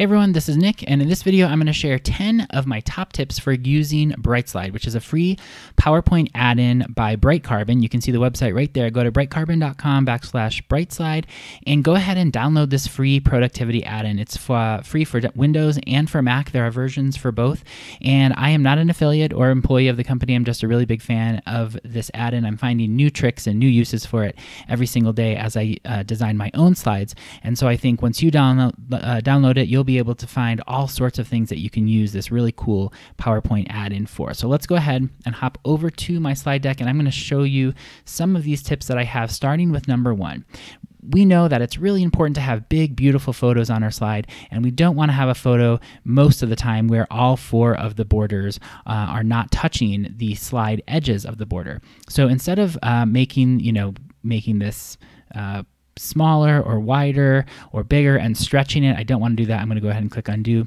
Hey everyone, this is Nick, and in this video, I'm going to share 10 of my top tips for using BrightSlide, which is a free PowerPoint add-in by BrightCarbon. You can see the website right there. Go to brightcarbon.com backslash BrightSlide and go ahead and download this free productivity add-in. It's free for Windows and for Mac. There are versions for both, and I am not an affiliate or employee of the company. I'm just a really big fan of this add-in. I'm finding new tricks and new uses for it every single day as I uh, design my own slides, and so I think once you download, uh, download it, you'll be able to find all sorts of things that you can use this really cool PowerPoint add-in for. So let's go ahead and hop over to my slide deck and I'm going to show you some of these tips that I have starting with number one we know that it's really important to have big, beautiful photos on our slide, and we don't want to have a photo most of the time where all four of the borders uh, are not touching the slide edges of the border. So instead of uh, making, you know, making this uh, smaller or wider or bigger and stretching it. I don't want to do that. I'm going to go ahead and click undo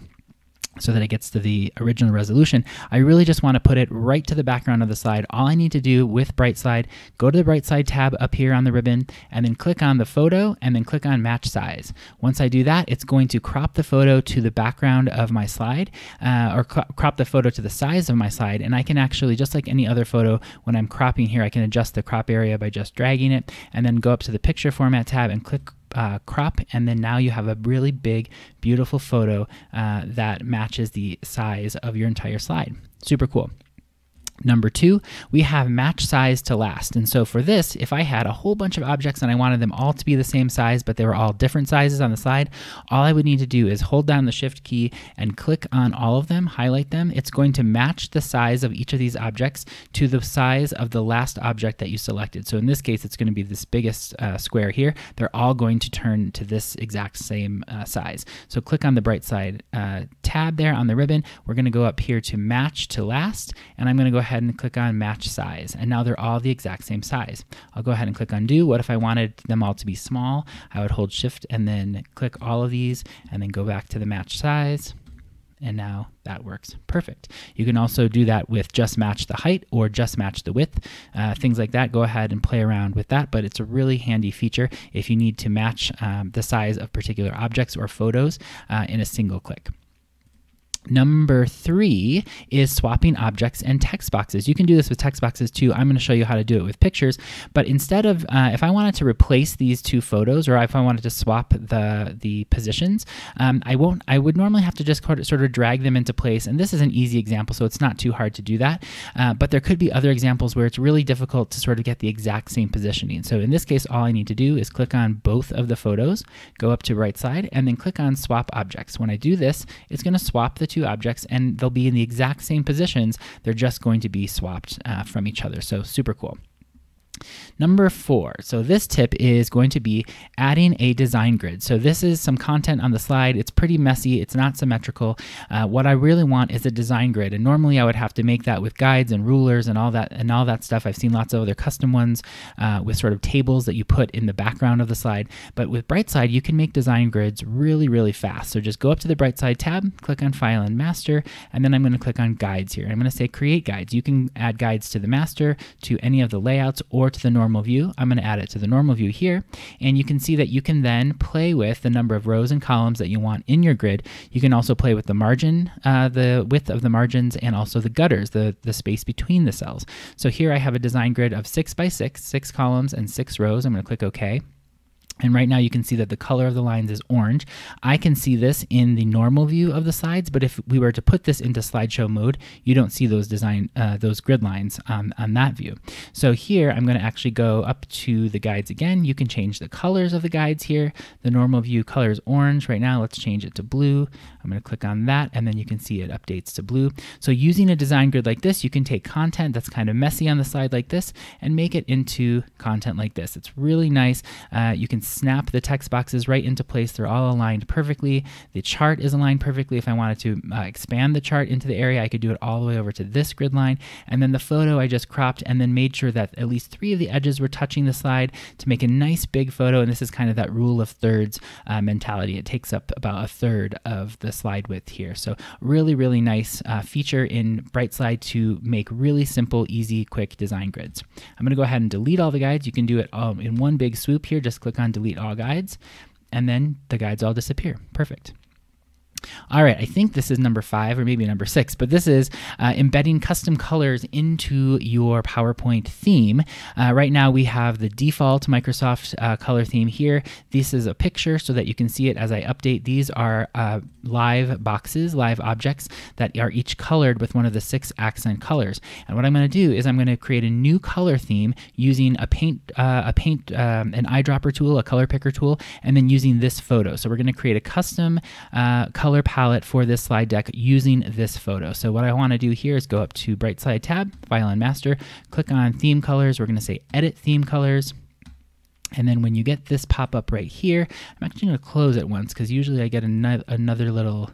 so that it gets to the original resolution. I really just want to put it right to the background of the slide. All I need to do with BrightSlide, go to the BrightSlide tab up here on the ribbon, and then click on the photo, and then click on Match Size. Once I do that, it's going to crop the photo to the background of my slide, uh, or crop the photo to the size of my slide, and I can actually, just like any other photo, when I'm cropping here, I can adjust the crop area by just dragging it, and then go up to the Picture Format tab and click uh, crop, and then now you have a really big, beautiful photo uh, that matches the size of your entire slide. Super cool. Number two, we have match size to last. And so for this, if I had a whole bunch of objects and I wanted them all to be the same size, but they were all different sizes on the slide, all I would need to do is hold down the shift key and click on all of them, highlight them. It's going to match the size of each of these objects to the size of the last object that you selected. So in this case, it's going to be this biggest uh, square here. They're all going to turn to this exact same uh, size. So click on the BrightSlide uh, tab there on the ribbon. We're going to go up here to match to last, and I'm going to go ahead and click on match size. And now they're all the exact same size. I'll go ahead and click undo. What if I wanted them all to be small? I would hold shift and then click all of these and then go back to the match size and now that works perfect. You can also do that with just match the height or just match the width, uh, things like that. Go ahead and play around with that, but it's a really handy feature if you need to match um, the size of particular objects or photos uh, in a single click. Number three is swapping objects and text boxes. You can do this with text boxes too. I'm going to show you how to do it with pictures. But instead of, uh, if I wanted to replace these two photos, or if I wanted to swap the the positions, um, I won't. I would normally have to just sort of drag them into place. And this is an easy example, so it's not too hard to do that. Uh, but there could be other examples where it's really difficult to sort of get the exact same positioning. So in this case, all I need to do is click on both of the photos, go up to BrightSlide, and then click on swap objects. When I do this, it's going to swap the two objects and they'll be in the exact same positions. They're just going to be swapped uh, from each other. So super cool. Number four, so this tip is going to be adding a design grid. So this is some content on the slide. It's pretty messy. It's not symmetrical. Uh, what I really want is a design grid. And normally I would have to make that with guides and rulers and all that and all that stuff. I've seen lots of other custom ones uh, with sort of tables that you put in the background of the slide. But with BrightSlide, you can make design grids really, really fast. So just go up to the BrightSlide tab, click on File and Master, and then I'm going to click on Guides here. I'm going to say Create Guides. You can add guides to the master, to any of the layouts, or to the normal view. I'm going to add it to the normal view here. And you can see that you can then play with the number of rows and columns that you want in your grid. You can also play with the margin, uh, the width of the margins, and also the gutters, the, the space between the cells. So here I have a design grid of six by six, six columns and six rows. I'm going to click OK. And right now you can see that the color of the lines is orange. I can see this in the normal view of the slides, but if we were to put this into slideshow mode, you don't see those design uh, those grid lines on, on that view. So here I'm going to actually go up to the guides again. You can change the colors of the guides here. The normal view color is orange. Right now let's change it to blue. I'm going to click on that and then you can see it updates to blue. So using a design grid like this, you can take content that's kind of messy on the slide like this and make it into content like this. It's really nice. Uh, you can snap the text boxes right into place. They're all aligned perfectly. The chart is aligned perfectly. If I wanted to uh, expand the chart into the area, I could do it all the way over to this grid line. And then the photo I just cropped and then made sure that at least three of the edges were touching the slide to make a nice big photo. And this is kind of that rule of thirds uh, mentality. It takes up about a third of the slide width here. So really, really nice uh, feature in BrightSlide to make really simple, easy, quick design grids. I'm going to go ahead and delete all the guides. You can do it um, in one big swoop here. Just click on delete all guides, and then the guides all disappear. Perfect. All right, I think this is number five or maybe number six, but this is uh, embedding custom colors into your PowerPoint theme. Uh, right now we have the default Microsoft uh, color theme here. This is a picture so that you can see it as I update. These are uh, live boxes, live objects that are each colored with one of the six accent colors. And what I'm going to do is I'm going to create a new color theme using a paint, uh, a paint, um, an eyedropper tool, a color picker tool, and then using this photo. So we're going to create a custom uh, color palette for this slide deck using this photo. So what I want to do here is go up to Bright Slide tab, File and Master, click on Theme Colors. We're going to say Edit Theme Colors. And then when you get this pop up right here, I'm actually going to close it once because usually I get another, another little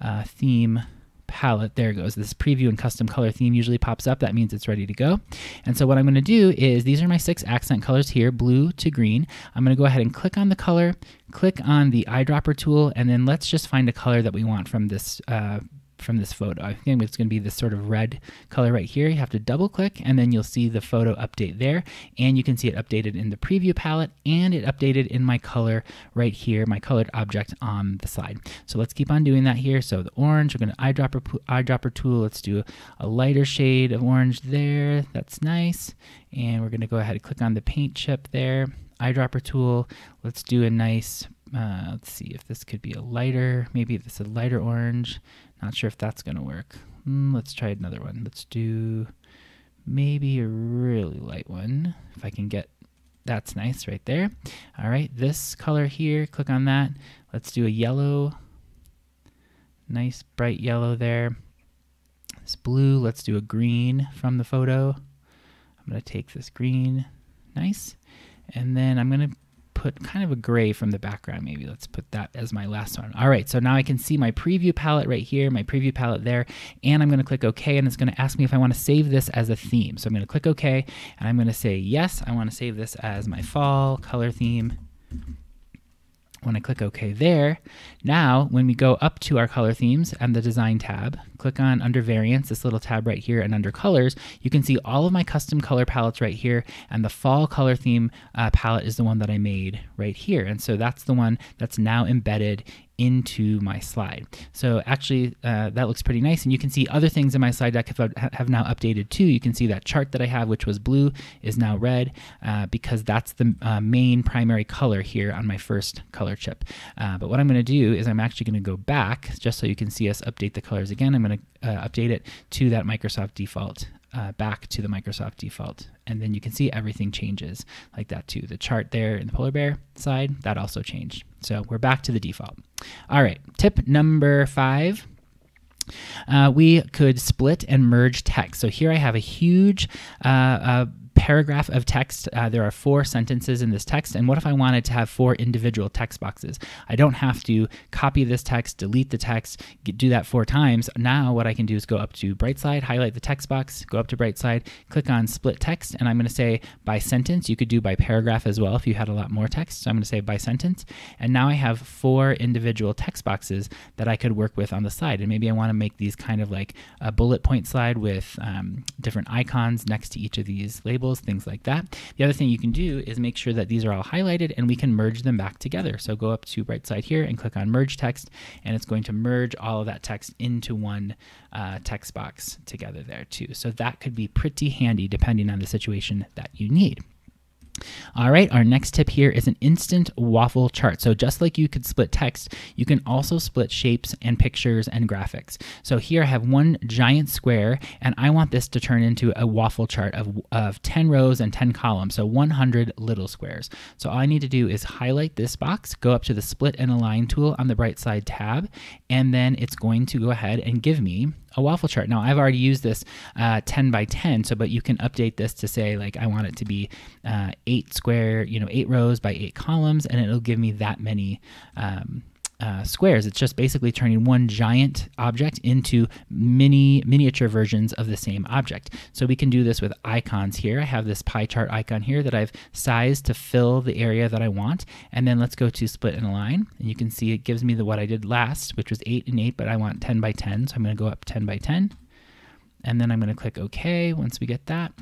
uh, theme palette. There goes. This preview and custom color theme usually pops up. That means it's ready to go. And so what I'm going to do is these are my six accent colors here, blue to green. I'm going to go ahead and click on the color, click on the eyedropper tool, and then let's just find a color that we want from this uh, from this photo. I think it's going to be this sort of red color right here. You have to double click and then you'll see the photo update there. And you can see it updated in the preview palette and it updated in my color right here, my colored object on the slide. So let's keep on doing that here. So the orange, we're going to eyedropper, eyedropper tool. Let's do a lighter shade of orange there. That's nice. And we're going to go ahead and click on the paint chip there. Eyedropper tool. Let's do a nice uh, let's see if this could be a lighter, maybe this is a lighter orange. Not sure if that's going to work. Mm, let's try another one. Let's do maybe a really light one. If I can get, that's nice right there. All right, this color here, click on that. Let's do a yellow. Nice bright yellow there. This blue, let's do a green from the photo. I'm to take this green. Nice. And then I'm going to put kind of a gray from the background maybe. Let's put that as my last one. All right, so now I can see my preview palette right here, my preview palette there, and I'm gonna click OK, and it's gonna ask me if I wanna save this as a theme. So I'm gonna click OK, and I'm gonna say, yes, I wanna save this as my fall color theme. When I click OK there, now when we go up to our color themes and the design tab, click on under variants, this little tab right here, and under colors, you can see all of my custom color palettes right here, and the fall color theme uh, palette is the one that I made right here. And so that's the one that's now embedded into my slide. So actually uh, that looks pretty nice and you can see other things in my slide deck have, have now updated too. You can see that chart that I have which was blue is now red uh, because that's the uh, main primary color here on my first color chip. Uh, but what I'm going to do is I'm actually going to go back just so you can see us update the colors again. I'm going to uh, update it to that Microsoft default uh, back to the Microsoft default. And then you can see everything changes like that too. The chart there in the polar bear side, that also changed. So we're back to the default. All right, tip number five. Uh, we could split and merge text. So here I have a huge uh, uh paragraph of text. Uh, there are four sentences in this text. And what if I wanted to have four individual text boxes? I don't have to copy this text, delete the text, get, do that four times. Now what I can do is go up to Brightslide, highlight the text box, go up to Brightslide, click on split text, and I'm going to say by sentence. You could do by paragraph as well if you had a lot more text. So I'm going to say by sentence. And now I have four individual text boxes that I could work with on the side. And maybe I want to make these kind of like a bullet point slide with um, different icons next to each of these labels things like that. The other thing you can do is make sure that these are all highlighted and we can merge them back together. So go up to BrightSlide here and click on merge text and it's going to merge all of that text into one uh, text box together there too. So that could be pretty handy depending on the situation that you need. All right, our next tip here is an instant waffle chart. So just like you could split text, you can also split shapes and pictures and graphics. So here I have one giant square and I want this to turn into a waffle chart of, of 10 rows and 10 columns, so 100 little squares. So all I need to do is highlight this box, go up to the split and align tool on the BrightSlide tab, and then it's going to go ahead and give me a waffle chart. Now I've already used this uh, 10 by 10, so but you can update this to say like I want it to be uh, eight square, you know, eight rows by eight columns, and it'll give me that many um, uh, squares. It's just basically turning one giant object into mini miniature versions of the same object. So we can do this with icons here. I have this pie chart icon here that I've sized to fill the area that I want. And then let's go to split and align. And you can see it gives me the what I did last, which was 8 and 8, but I want 10 by 10. So I'm going to go up 10 by 10. And then I'm going to click OK once we get that.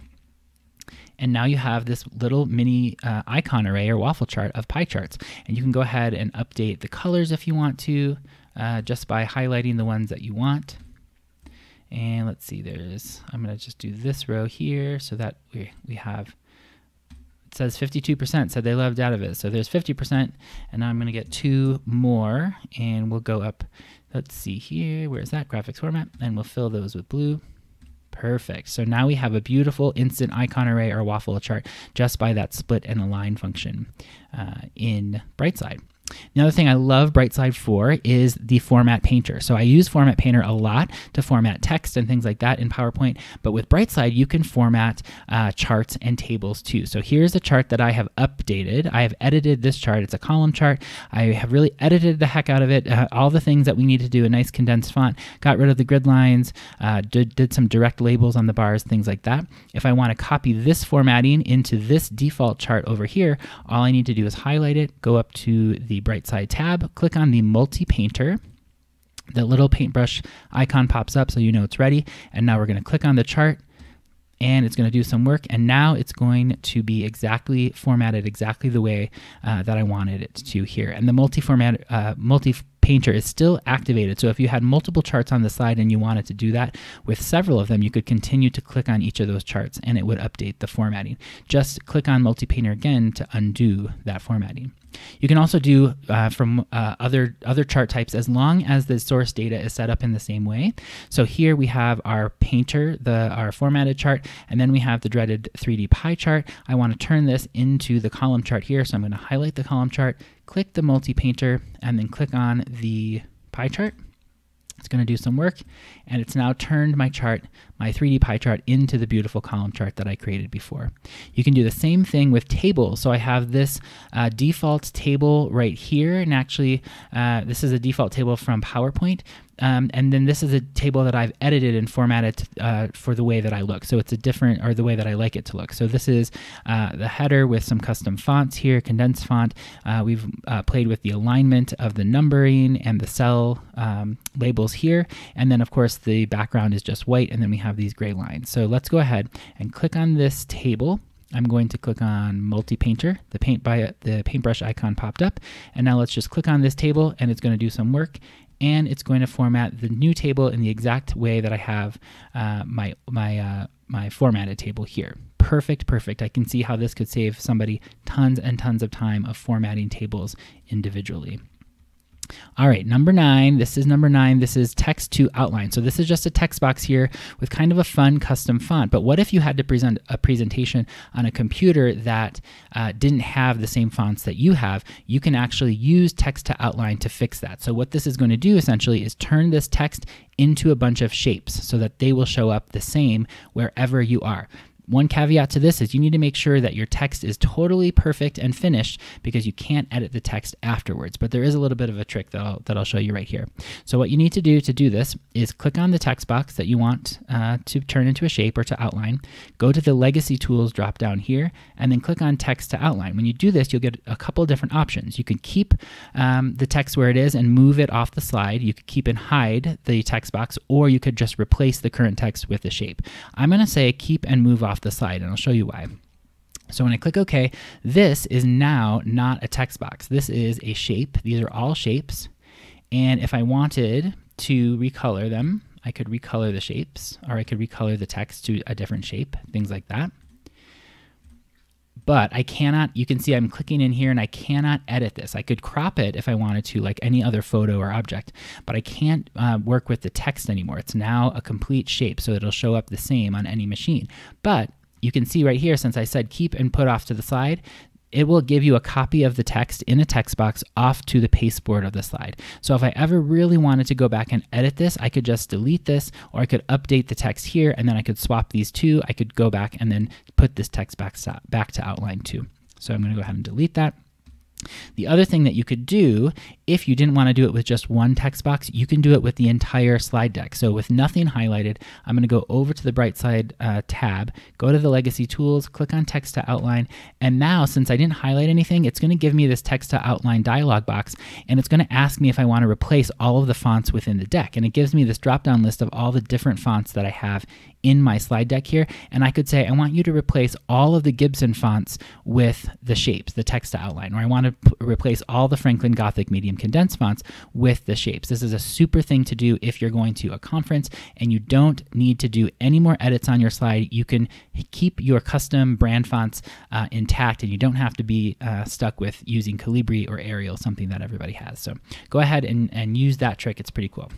And now you have this little mini uh, icon array or waffle chart of pie charts. And you can go ahead and update the colors if you want to. uh, just by highlighting the ones that you want. And let's see, there's, I'm going to just do this row here so that we, we have, it says 52% said they loved out of it. So there's 50%, and now I'm going to get two more, and we'll go up, let's see here, where's that graphics format? And we'll fill those with blue. Perfect. So now we have a beautiful instant icon array or waffle chart just by that split and align function uh, in Brightslide. The other thing I love Brightslide for is the Format Painter. So I use Format Painter a lot to format text and things like that in PowerPoint, but with Brightslide, you can format uh, charts and tables too. So here's a chart that I have updated. I have edited this chart. It's a column chart. I have really edited the heck out of it. Uh, all the things that we need to do, a nice condensed font, got rid of the grid lines, uh, did, did some direct labels on the bars, things like that. If I want to copy this formatting into this default chart over here, all I need to do is highlight it, go up to the the BrightSlide tab, click on the multi-painter. The little paintbrush icon pops up so you know it's ready. And now we're going to click on the chart and it's going to do some work. And now it's going to be exactly formatted exactly the way uh, that I wanted it to here. And the multi-format uh, multi painter is still activated. So if you had multiple charts on the slide and you wanted to do that with several of them you could continue to click on each of those charts and it would update the formatting. Just click on multi painter again to undo that formatting you can also do uh, from uh, other other chart types as long as the source data is set up in the same way. So here we have our painter, the our formatted chart, and then we have the dreaded 3D pie chart. I want to turn this into the column chart here, so I'm going to highlight the column chart, click the multi-painter, and then click on the pie chart. It's going to do some work, and it's now turned my chart, my 3D pie chart, into the beautiful column chart that I created before. You can do the same thing with tables. So I have this uh, default table right here, and actually, uh, this is a default table from PowerPoint. Um, and then this is a table that I've edited and formatted uh, for the way that I look. So it's a different, or the way that I like it to look. So this is uh, the header with some custom fonts here, condensed font. Uh, we've uh, played with the alignment of the numbering and the cell um, labels here. And then of course the background is just white and then we have these gray lines. So let's go ahead and click on this table. I'm going to click on multi-painter. The paint by the paintbrush icon popped up. And now let's just click on this table and it's going to do some work and it's going to format the new table in the exact way that I have uh, my my uh, my formatted table here. Perfect, perfect. I can see how this could save somebody tons and tons of time of formatting tables individually. All right, number nine. This is number nine. This is text to outline. So this is just a text box here with kind of a fun custom font. But what if you had to present a presentation on a computer that uh, didn't have the same fonts that you have? You can actually use text to outline to fix that. So what this is going to do essentially is turn this text into a bunch of shapes so that they will show up the same wherever you are. One caveat to this is you need to make sure that your text is totally perfect and finished because you can't edit the text afterwards. But there is a little bit of a trick that I'll, that I'll show you right here. So what you need to do to do this is click on the text box that you want uh, to turn into a shape or to outline. Go to the Legacy Tools drop down here and then click on Text to Outline. When you do this, you'll get a couple different options. You can keep um, the text where it is and move it off the slide. You could keep and hide the text box or you could just replace the current text with a shape. I'm going to say keep and move off off the slide, and I'll show you why. So when I click OK, this is now not a text box. This is a shape. These are all shapes. And if I wanted to recolor them, I could recolor the shapes, or I could recolor the text to a different shape, things like that. But I cannot, you can see I'm clicking in here and I cannot edit this. I could crop it if I wanted to, like any other photo or object, but I can't uh, work with the text anymore. It's now a complete shape, so it'll show up the same on any machine. But you can see right here, since I said keep and put off to the side, it will give you a copy of the text in a text box off to the pasteboard of the slide. So if I ever really wanted to go back and edit this, I could just delete this or I could update the text here and then I could swap these two. I could go back and then put this text back back to outline two. So I'm going to go ahead and delete that. The other thing that you could do, if you didn't want to do it with just one text box, you can do it with the entire slide deck. So with nothing highlighted, I'm going to go over to the BrightSlide uh, tab, go to the Legacy Tools, click on Text to Outline, and now since I didn't highlight anything, it's going to give me this Text to Outline dialog box, and it's going to ask me if I want to replace all of the fonts within the deck. And it gives me this drop-down list of all the different fonts that I have in my slide deck here, and I could say, I want you to replace all of the Gibson fonts with the shapes, the text to outline, or I want to replace all the Franklin Gothic medium condensed fonts with the shapes. This is a super thing to do if you're going to a conference and you don't need to do any more edits on your slide. You can keep your custom brand fonts uh, intact and you don't have to be uh, stuck with using Calibri or Arial, something that everybody has. So go ahead and, and use that trick. It's pretty cool.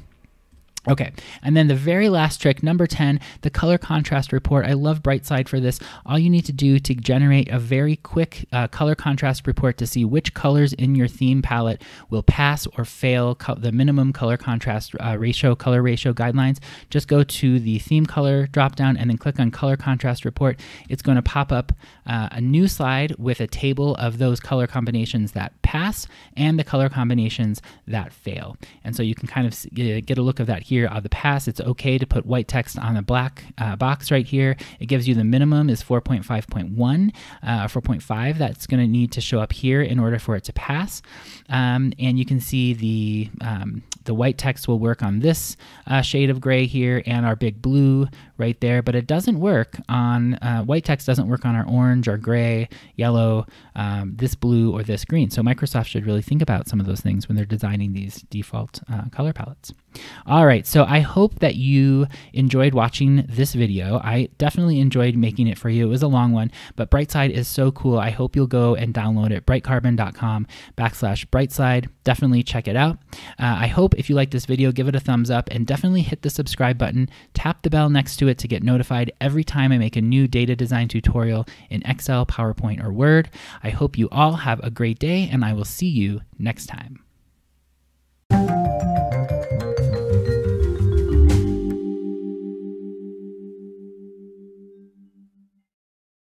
Okay, and then the very last trick, number 10, the color contrast report. I love BrightSlide for this. All you need to do to generate a very quick uh, color contrast report to see which colors in your theme palette will pass or fail the minimum color contrast uh, ratio, color ratio guidelines, just go to the theme color dropdown and then click on color contrast report. It's going to pop up uh, a new slide with a table of those color combinations that pass and the color combinations that fail. And so you can kind of get a look of that here here of the pass, it's okay to put white text on the black uh, box right here. It gives you the minimum is 4.5.1, uh, 4.5. That's going to need to show up here in order for it to pass. Um, and you can see the um, the white text will work on this uh, shade of gray here and our big blue right there, but it doesn't work on uh, white text doesn't work on our orange or gray, yellow, um, this blue or this green. So Microsoft should really think about some of those things when they're designing these default uh, color palettes. All right, so I hope that you enjoyed watching this video. I definitely enjoyed making it for you. It was a long one, but BrightSlide is so cool. I hope you'll go and download it, brightcarbon.com backslash brightslide. Definitely check it out. Uh, I hope if you like this video, give it a thumbs up and definitely hit the subscribe button. Tap the bell next to it to get notified every time I make a new data design tutorial in Excel, PowerPoint, or Word. I hope you all have a great day and I will see you next time.